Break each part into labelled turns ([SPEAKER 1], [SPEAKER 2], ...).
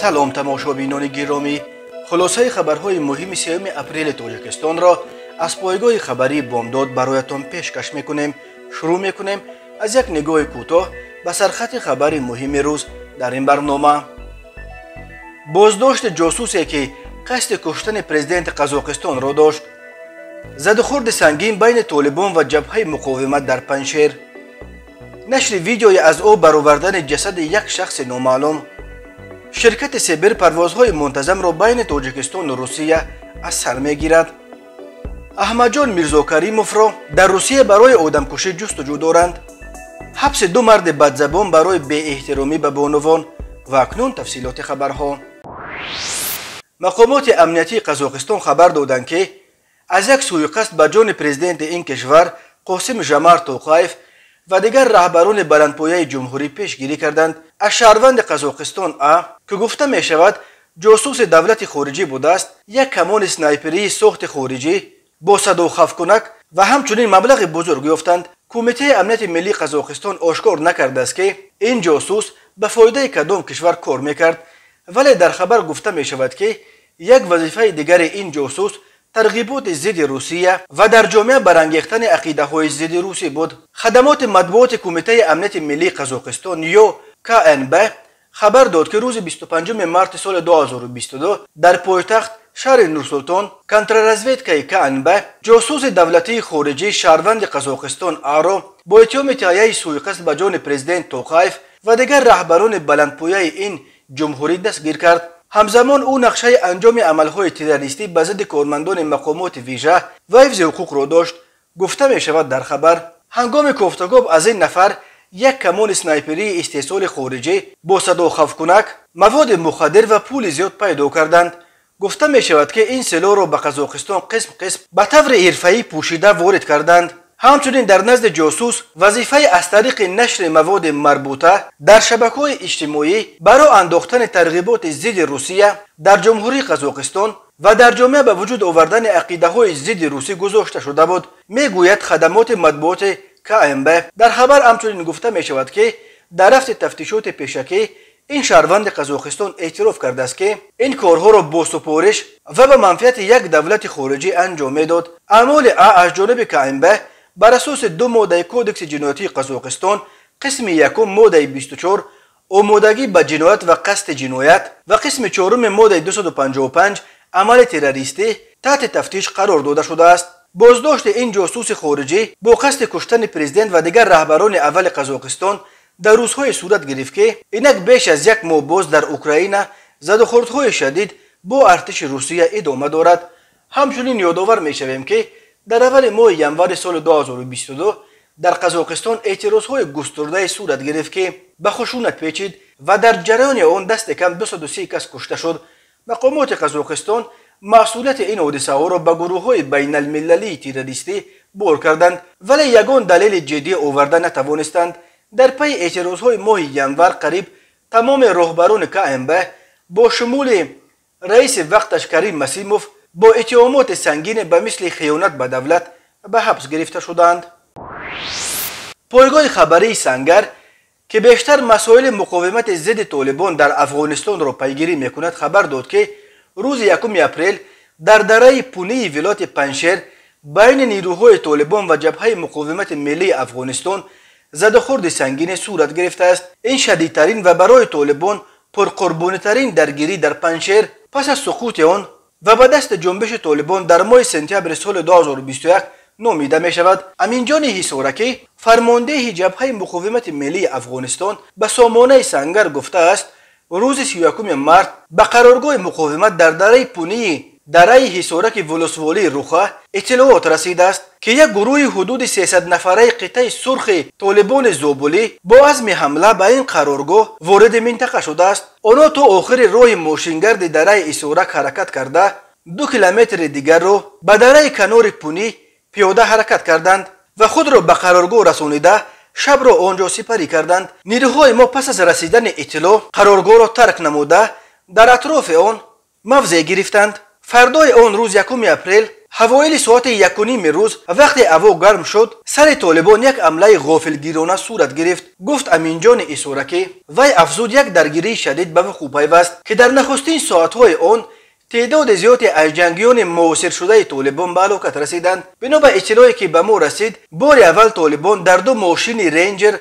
[SPEAKER 1] салом тамошобинони гиромӣ. Хулосаи хабарҳои муҳими сеюми апрели тоҷикистонро аз пойгоҳи хабарии бомдод бароятон пешкаш мекунем шурӯъ мекунем. Аз як нигоҳи кӯтоҳ ба сархати хабари муҳими рӯз дар ин барнома. Боздошти ҷосусе ки қасди куштани президенти қазоқистонро дошт. Задухурди сангин байни толибон ва ҷабҳаи муқовимат дар паншер. Нашри видеое аз об баровардани ҷасади як шахси номаълум ширкати себир парвозҳои мунтазамро байни тоҷикистону русия аз сар мегирад. Аҳмадҷон мирзокаримовро дар русия барои одамкушӣ ҷустуҷӯ доранд. Ҳабси ду марди бадзабон барои беэҳтиромӣ ба бонувон ва акнун тафсилоти хабарҳо. Мақомоти амниятии қазоқистон хабар доданд ки аз як сӯйқасд ба ҷони президенти ин кишвар қосим жамар тоқаев ва дигар раҳбарони баландпояи ҷумҳурӣ пешгирӣ карданд аз шаҳрванди қазоқистон а ки гуфта мешавад ҷосуси давлати хориҷӣ будааст як камони снайперии сохти хориҷӣ бо садо хавфкунак ва ҳамчунин маблағи бузург ёфтанд кумитаи амнияти миллии қазоқистон ошкор накардааст ки ин ҷосус ба фоидаи кадом кишвар кор мекард вале дар хабар гуфта мешавад ки як вазифаи дигари ин ҷосус тарғиботи зидди русия ва дар ҷомеа барангехтани ақидаҳои зидди русӣ буд хадамоти матбуоти кумитаи амнияти миллии қазоқистон ё кнб хабар дод ки рӯзи 25 марти соли 2022 дар пойтахт шаҳри нурсултон контрразведкаи кнб ҷосуси давлатии хориҷӣ шаҳрванди қазоқистон аро бо иттиҳоми теҳияи сӯйқасд ба ҷони президент тоқаев ва дигар раҳбарони баландпӯяи ин ҷумҳурӣ дастгир кард. Ҳамзамон ӯ нақшаи анҷоми амалҳои террористӣ ба зидди кормандони мақомоти вижа ва ҳифзи ҳуқуқро дошт. Гуфта мешавад дар хабар. Ҳангоми кофтагоб аз ин нафар як камони снайперии истеҳсоли хориҷӣ бо садо хавфкунак маводи мухаддир ва пули зиёд пайдо карданд. Гуфта мешавад ки ин силоҳро ба қазоқистон қисм қисм ба таври ҳирфаӣ пӯшида ворид карданд. Ҳамчунин дар назди ҷосус вазифаи аз тариқи нашри маводи марбута дар шабакаҳои иҷтимоӣ барои андохтани тарғиботи зидди русия дар ҷумҳурии қазоқистон ва дар ҷомеа ба вуҷуд овардани ақидаҳои зидди русӣ гузошта шуда буд. Мегӯяд хадамоти матбуоти кмб дар хабар ҳамчунин гуфта мешавад ки дар рафти тафтишоти пешакӣ ин шаҳрванди қазоқистон эътироф кардааст ки ин корҳоро бо супориш ва ба манфиати як давлати хориҷӣ анҷом медод аъмоли а аз ҷониби кмб бар асоси ду моддаи кодекси ҷиноятии қазоқистон қисми якум моддаи бисту чор омодагӣ ба ҷиноят ва қасди ҷиноят ва қисми чоруми моддаи 255 амали террористӣ таҳти тафтиш қарор дода шудааст боздошти ин ҷосуси хориҷӣ бо қасди куштани президент ва дигар раҳбарони аввали қазоқистон дар рӯзҳое сурат гирифт ки инак беш аз як моҳ боз дар украина задухӯрдҳои шадид бо артиши русия идома дорад. Ҳамчунин ёдовар мешавем ки дар аввали моҳи январи соли 2022 дар қазоқистон эътирозҳои густурдае сурат гирифт ки ба хушунат печид ва дар ҷараёни он дасте кам 230 кас кушта шуд. Мақомоти қазоқистон масъулияти ин ҳодисаҳоро ба гурӯҳҳои байналмилалии террористӣ бор карданд вале ягон далели ҷиддӣ оварда натавонистанд. Дар пайи эътирозҳои моҳи январ қариб тамоми роҳбарони кмб бо шумули раиси вақташ карим масимов бо иттиҳомоти сангине ба мисли хиёнат ба давлат ба ҳабс гирифта шуданд. Пойгоҳи хабарии сангар ки бештар масоили муқовимати зидди толибон дар афғонистонро пайгирӣ мекунад хабар дод ки рӯзи якуми апрел дар дараи пунии вилояти паншер байни нирӯҳои толибон ва ҷабҳаи муқовимати миллии афғонистон задухурди сангине сурат гирифтааст ин шадидтарин ва барои толибон пурқурбонитарин даргирӣ дар паншер пас аз суқути он ва ба дасти ҷунбиши толибон дар моҳи сентябри соли 2021 номида мешавад аминҷони ҳисоракӣ фармондеҳи ҷабҳаи муқовимати миллии афғонистон ба сомонаи сангар гуфтааст рӯзи сюякуми март ба қароргоҳи муқовимат дар дараи пунии дараи ҳисораки вулусволии руха иттилоот расидааст ки як гурӯҳи ҳудуди 300 нафараи қитъаи сурхи толибони зобулӣ бо азми ҳамла ба ин қароргоҳ вориди минтақа шудааст. Онҳо то охири роҳи мошингарди дараи исорак ҳаракат карда ду километри дигарро ба дараи канори пунӣ пиёда ҳаракат карданд ва худро ба қароргоҳ расонида шабро он ҷо сипарӣ карданд. Нирӯҳои мо пас аз расидани иттилоъ қароргоҳро тарк намуда дар атрофи он мавзеъ гирифтанд. Фардои он рӯз якуми апрел ҳавоили соати якуними рӯз вақте ҳаво гарм шуд сари толибон як ҳамлаи ғофилгирона сурат гирифт гуфт аминҷони исораки вай афзуд як даргирии шадид ба вуқӯъ пайваст ки дар нахустин соатҳои он теъдоди зиёди аз ҷангиёни муосиршудаи толибон ба ҳалокат расиданд. Бино ба иттилоъе ки ба мо расид бори аввал толибон дар ду мошини ренҷер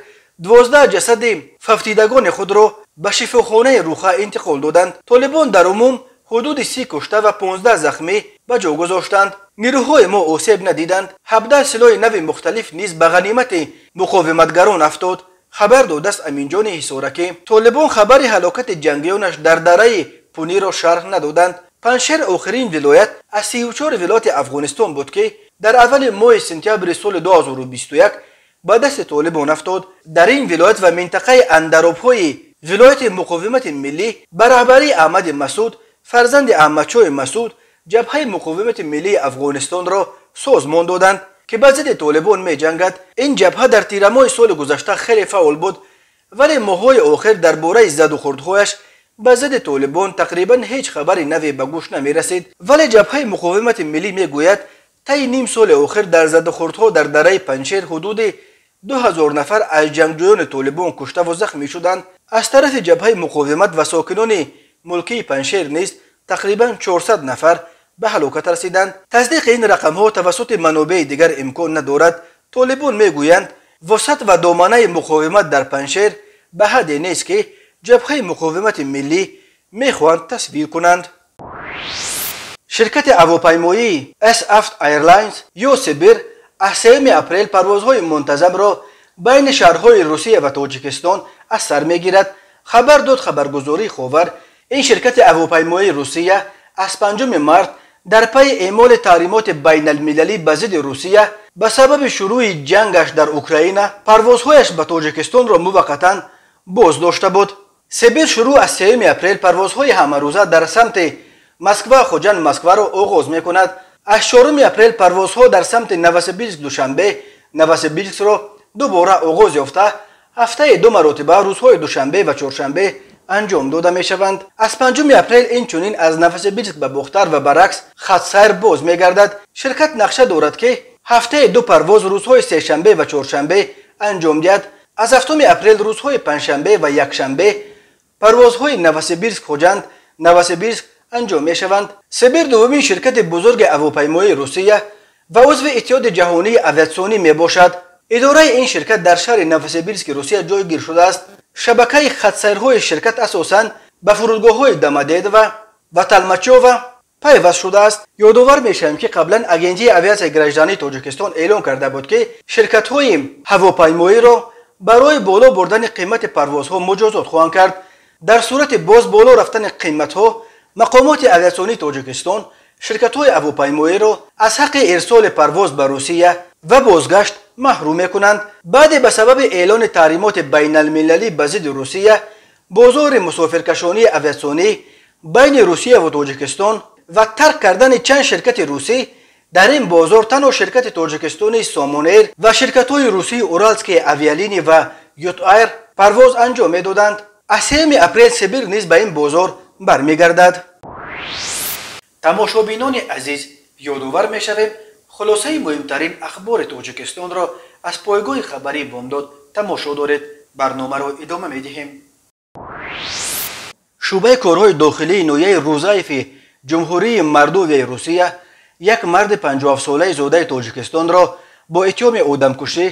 [SPEAKER 1] дувоздаҳ ҷасади фафтидагони худро ба шифохонаи руха интиқол доданд. Толибон дар умум ҳудуди си кушта ва 15 захмӣ ба ҷо гузоштанд. Нирӯҳои мо осеб надиданд. 17 силоҳи нави мухталиф низ ба ғанимати муқовиматгарон афтод. Хабар додааст аминҷони ҳисоракӣ. Толибон хабари ҳалокати ҷангиёнаш дар дараи пуниро шарҳ надоданд. پنشر آخرین ولایت از 34 ولایت افغانستان بود که در اول ماه سپتامبر سال 2021 به دست طالبان افتاد. در این ولایت و منطقه اندروبهای ولایت مقاومت ملی به رهبری احمد مسعود فرزند احمدشاه مسعود جبهه مقاومت ملی افغانستان را سازمان دادند که به ضد طالبان می جنگد. این جبهه در تیرماه سال گذشته خیلی فعال بود ولی ماهای آخر درباره زد و خوردهایش ба задди толибон тақрибан ҳеҷ хабари наве ба гӯш намерасед вале ҷабҳаи муқовимати миллӣ мегӯяд таи ним соли охир дар задухӯрдҳо дар дараи паншер ҳудуди ду ҳазор нафар аз ҷангҷӯёни толибон куштаву захмӣ шуданд аз тарафи ҷабҳаи муқовимат ва сокинони мулкии паншер низ тақрибан 400 нафар ба ҳалокат расиданд. Тасдиқи ин рақамҳо тавассути манобеи дигар имкон надорад. Толибон мегӯянд восат ва доманаи муқовимат дар паншер ба ҳадде нест ки ҷабҳаи муқовимати миллӣ мехоҳанд тасвир кунанд. Ширкати авопаймоӣ sft airlines ё сибир аз сеюми апрел парвозҳои мунтазамро байни шаҳрҳои русия ва тоҷикистон аз сар мегирад. Хабар дод хабаргузории ховар ин ширкати авопаймоии русия аз 5 март дар пайи эъмоли таҳримоти байналмилалӣ ба зидди русия ба сабаби шурӯи ҷангаш дар украина парвозҳояш ба тоҷикистонро муваққатан боздошта буд себир шурӯъ аз 3 апрел парвозҳои ҳамарӯза дар самти москва хоҷанд москваро оғоз мекунад. Аз 4 апрел парвозҳо дар самти новосибирск душанбе. Новосибирскро дубора оғоз ёфта. Ҳафтаи ду маротиба рӯзҳои душанбе ва чоршанбе анҷом дода мешаванд. Аз 5 апрел инчунин аз новосибирск ба бохтар ва баръакс хатсайр боз мегардад. Ширкат нақша дорад ки ҳафтаи ду парвоз рӯзҳои сешанбе ва чоршанбе анҷом диҳад. Аз 7 апрел рӯзҳои панҷшанбе ва якшанбе парвозҳои новосибирск хоҷанд. Новосибирск анҷом мешаванд. Сибир дуввумин ширкати бузурги авопаймоии русия ва узви иттиҳоди ҷаҳонии авиатсионӣ мебошад. Идораи ин ширкат дар шаҳри новосибирски русия ҷойгир шудааст. Шабакаи хатсайрҳои ширкат асосан ба фурудгоҳҳои домодедова ва талмачева пайваст шудааст. Ёдовар мешавем ки қаблан агентияи авиатсияи граждании тоҷикистон эълон карда буд ки ширкатҳои ҳавопаймоиро барои боло бурдани қимати парвозҳо муҷозот хоҳанд кард. بود که شرکت های هواپیمایی را برای بالا بردن قیمت پروازها مجازات خواهند کرد در صورت باز بالا رفتن قیمت ها مقامات اویاسیونی تاجیکستان شرکت های هواپیمایی را از حق ارسال پرواز به روسیه و بازگشت محروم میکنند بعد به سبب اعلان تحریمات بین المللی به ضد روسیه بازار مسافرکشانی اویاسیونی بین روسیه و تاجیکستان و ترک کردن چند аз сеюми апрел сибир низ ба ин бозор бармегардад. Тамошобинони азиз ёдовар мешавем хулосаи муҳимтарин ахбори тоҷикистонро аз пойгоҳи хабарии бомдод тамошо доред барномаро идома медиҳем. Шӯъбаи корҳои дохилии ноҳияи рӯзаефи ҷумҳурии мордовияи русия як марди панҷоҳафсолаи зодаи тоҷикистонро бо итҳоми одамкушӣ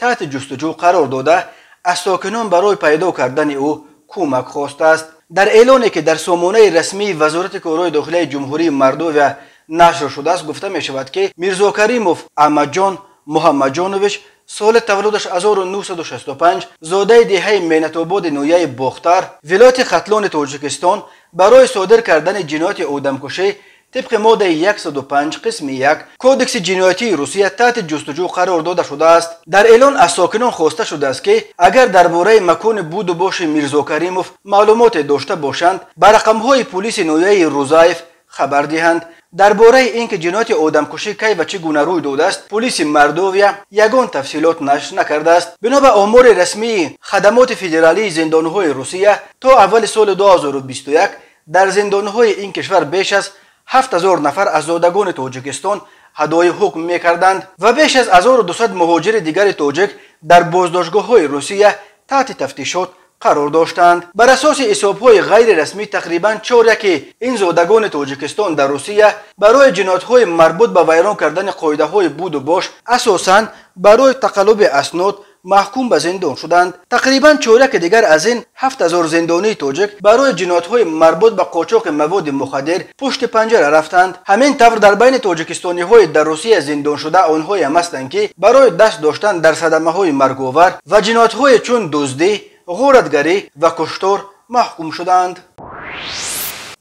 [SPEAKER 1] таҳти ҷустуҷӯ қарор дода аз сокинон барои пайдо кардани ӯ кӯмак хостааст дар эълоне ки дар сомонаи расмии вазорати корҳои дохилияи ҷумҳурии мардовия нашр шудааст гуфта мешавад ки мирзо каримов аҳмадҷон муҳаммадҷонович соли таваллудаш 1965 зодаи деҳаи менатободи ноҳияи бохтар вилояти хатлони тоҷикистон барои содир кардани ҷинояти одамкушӣ طبق ماده 105 قسم 1 کودکس جنایتی روسیه تحت جستجو قرار داده شده است در اعلان از ساکنان خواسته شده است که اگر درباره مکان بود و باش میرزا کریموف معلومات داشته باشند به رقمهای پلیس نویه روزایف خبر دهند درباره اینکه جنایت آدمکشی کی و چه گونه روی داده است پلیس مردوویا یگان تفصیلات نشر نکرده است بنا به آمار رسمی خدمات فدرالی زندانهای روسیه تا اول سال 2021 در زندانهای این کشور بیش از 7000 нафар аз зодагони тоҷикистон ҳадои ҳукм мекарданд ва беш аз 1200 муҳоҷири дигари тоҷик дар боздоштгоҳҳои русия таҳти тафтишот қарор доштанд бар асоси ҳисобҳои ғайрирасмӣ тақрибан чоряки ин зодагони тоҷикистон дар русия барои ҷиноятҳои марбут ба вайрон кардани қоидаҳои буду бош асосан барои тақаллуби аснод маҳкум ба зиндон шуданд. Тақрибан чораки дигар аз ин ҳафт ҳазор зиндонии тоҷик барои ҷиноятҳои марбут ба қочоқи маводи мухаддир пушти панҷара рафтанд. Ҳамин тавр дар байни тоҷикистониҳои дар русия зиндоншуда онҳоям ҳастанд ки барои даст доштан дар садамаҳои марговар ва ҷиноятҳое чун дуздӣ ғоратгарӣ ва куштор маҳкум шуданд.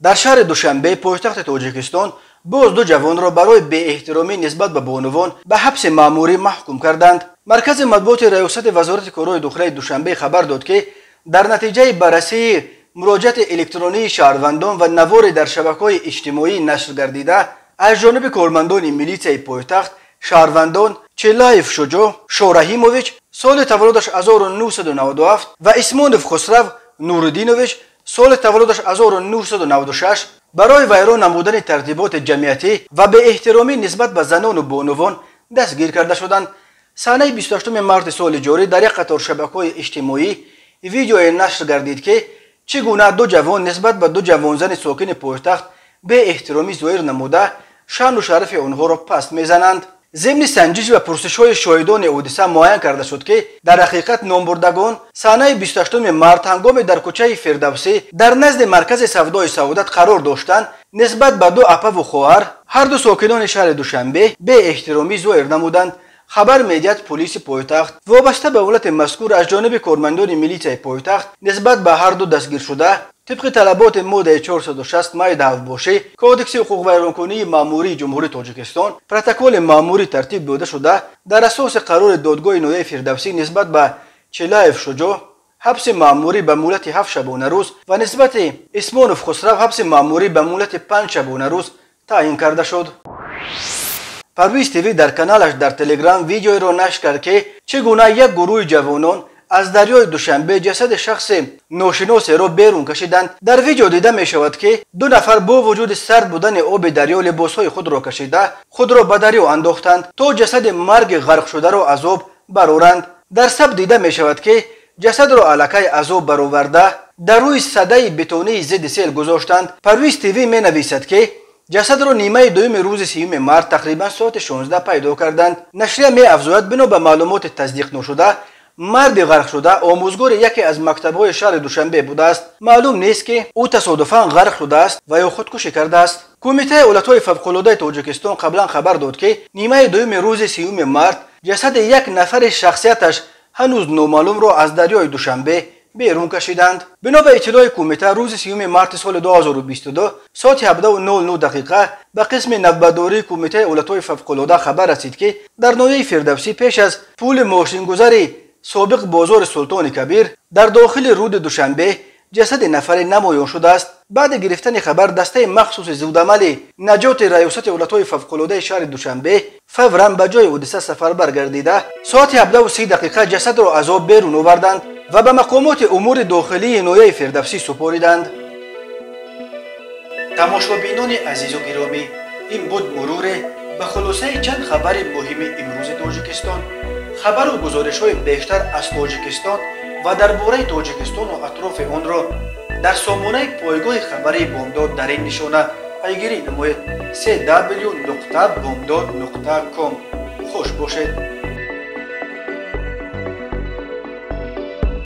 [SPEAKER 1] Дар шаҳри душанбе пойтахти тоҷикистон боз ду ҷавонро барои беэҳтиромӣ нисбат ба бонувон ба ҳабси маъмурӣ маҳкум карданд маркази матбуоти раёсати вазорати корҳои дохилаи душанбе хабар дод ки дар натиҷаи баррасии муроҷиати электронии шаҳрвандон ва навори дар шабакаҳои иҷтимоӣ нашр гардида аз ҷониби кормандони милитсияи пойтахт шаҳрвандон челаев шуҷо шораҳимович соли таваллудаш 1997 ва исмонов хусрав нуриддинович соли таваллудаш 1996 барои вайрон намудани тартиботи ҷамъиятӣ ва беэҳтиромӣ нисбат ба занону бонувон дастгир карда шуданд. Саҳнаи 28 марти соли ҷорӣ дар як қатор шабакаҳои иҷтимоӣ видеое нашр гардид ки чӣ гуна ду ҷавон нисбат ба ду ҷавонзани сокини пойтахт беэҳтиромӣ зоҳир намуда шаъну шарафи онҳоро паст мезананд зимни санҷиш ва пурсишҳои шоҳидони ҳодиса муайян карда шуд ки дар ҳақиқат номбурдагон саҳнаи 28 март ҳангоми дар кӯчаи фирдавсӣ дар назди маркази савдои саодат қарор доштанд нисбат ба ду апаву хоҳар ҳарду сокинони шаҳри душанбе беэҳтиромӣ зоҳир намуданд. Хабар медиҳад полиси пойтахт вобаста ба ҳолати мазкур аз ҷониби кормандони милитсияи пойтахт нисбат ба ҳарду дастгиршуда тибқи талаботи моддаи 460 майдаав бошӣ кодекси ҳуқуқвайронкунии маъмурии ҷумҳурии тоҷикистон протоколи маъмурӣ тартиб дода шуда дар асоси қарори додгоҳи ноҳияи фирдавсӣ нисбат ба чилаев шуҷо ҳабси маъмурӣ ба муллати ҳафт шабона рӯз ва нисбати исмонов хусрав ҳабси маъмурӣ ба муллати панҷ шабона рӯз таъин карда шуд. Парвиз тв дар каналаш дар телеграм видеоеро нашр кард ки чӣ гуна як гурӯҳи ҷавонон аз дарёи душанбе ҷасади шахси ношиносеро берун кашиданд дар видео дида мешавад ки ду нафар бо вуҷуди сард будани оби дарё либосҳои худро кашида худро ба дарё андохтанд то ҷасади марги ғарқшударо аз об бароранд. Дар саб дида мешавад ки ҷасадро аллакай аз об бароварда дар рӯи садаи бетонии зидди сел гузоштанд. Парвиз тв менависад ки ҷасадро нимаи дуюми рӯзи сеюми март тақрибан соати 16 пайдо карданд. Нашрия меафзояд бино ба маълумоти таздиқношуда марди ғарқшуда омӯзгори яке аз мактабҳои шаҳри душанбе будааст. Маълум нест ки ӯ тасодуфан ғарқ шудааст ва ё худкушӣ кардааст. Кумитаи ҳолатҳои фавқулодаи тоҷикистон қаблан хабар дод ки нимаи дуюми рӯзи сеюми март ҷасади як нафари шахсияташ ҳанӯз номаълумро аз дарёи душанбе берун кашиданд. Бино ба иттилои кумита рӯзи сеюми марти соли 2022 соати 700 дақиқа ба қисми навбадории кумитаи ҳолатҳои фавқулода хабар расид ки дар ноҳияи фирдавсӣ пеш аз пули мошингузари собиқ бозори султони кабир дар дохили руди душанбе ҷасади нафаре намоён шудааст баъди гирифтани хабар дастаи махсуси зудамали наҷоти раёсати ҳолатҳои фавқулодаи шаҳри душанбе фавран ба ҷои ҳодиса сафарбар гардида соати 7 дақиқа ҷасадро аз об берун оварданд ва ба мақомоти умури дохилии ноҳияи фирдавсӣ супориданд тамошобинони азизу гиромӣ ин буд муруре ба хулосаи чанд хабари муҳими имрӯзи тоҷикистон хабару гузоришҳои бештар аз тоҷикистон ва дар бораи тоҷикистону атрофи онро. Дар сомонаи пойгоҳи хабарии бомдод дар ин нишона пайгирӣ намоед. cw бомдод com хуш бошед